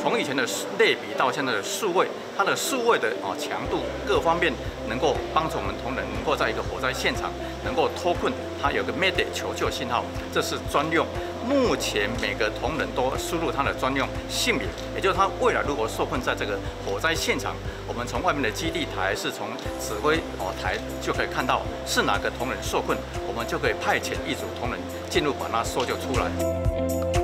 从以前的类比到现在的数位，它的数位的哦强度各方面能够帮助我们同仁能够在一个火灾现场能够脱困，它有个 Mayday 求救信号，这是专用。目前每个同仁都输入他的专用姓名，也就是他未来如果受困在这个火灾现场，我们从外面的基地台是从指挥哦台就可以看到是哪个同仁受困，我们就可以派遣一组同仁进入把他搜救出来。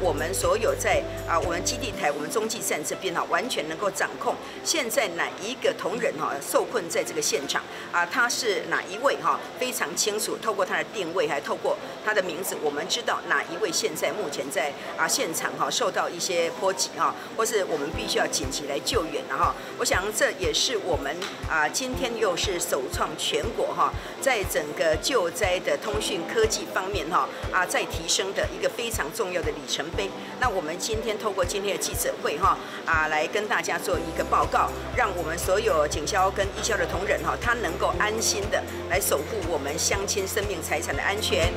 我们所有在啊，我们基地台、我们中继站这边哈，完全能够掌控现在哪一个同仁哈受困在这个现场啊，他是哪一位哈，非常清楚。透过他的定位，还透过他的名字，我们知道哪一位现在目前在啊现场哈受到一些波及哈，或是我们必须要紧急来救援了哈。我想这也是我们啊今天又是首创全国哈，在整个救灾的通讯科技方面哈啊在提升的一个非常重要的里程那我们今天透过今天的记者会哈啊，来跟大家做一个报告，让我们所有警消跟义消的同仁哈，他能够安心的来守护我们乡亲生命财产的安全。